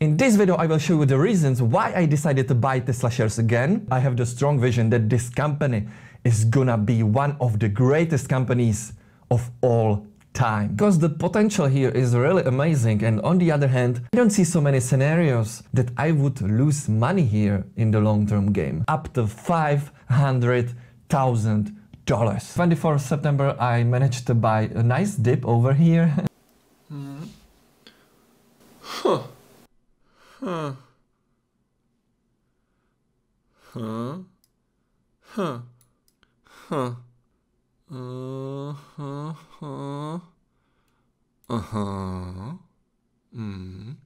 In this video, I will show you the reasons why I decided to buy Tesla shares again. I have the strong vision that this company is gonna be one of the greatest companies of all time. Because the potential here is really amazing and on the other hand, I don't see so many scenarios that I would lose money here in the long-term game. Up to $500,000. 24th September I managed to buy a nice dip over here. Mm. Huh. Huh. Huh. Huh. Huh. Uh-huh. Uh-huh. Mm.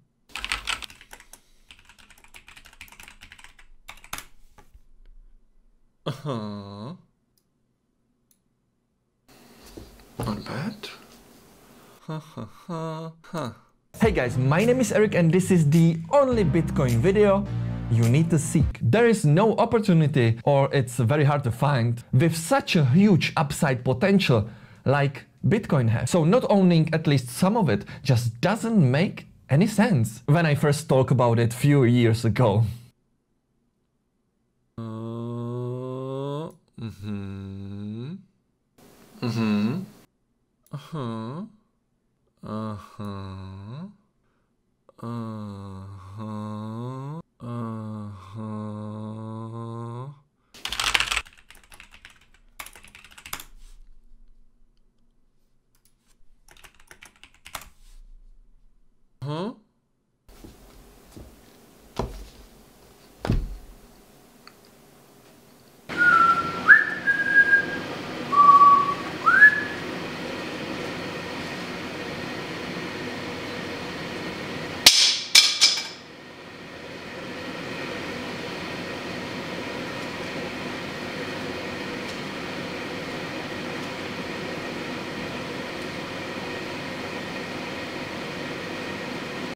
Uh-huh. Not bad. Ha ha ha ha. Hey guys, my name is Erik and this is the only Bitcoin video you need to seek. There is no opportunity, or it's very hard to find, with such a huge upside potential like Bitcoin has. So not owning at least some of it just doesn't make any sense when I first talked about it few years ago. Uh, mm-hmm. Mm-hmm. Uh-huh. Uh-huh. Uh-huh. Uh-huh. Huh?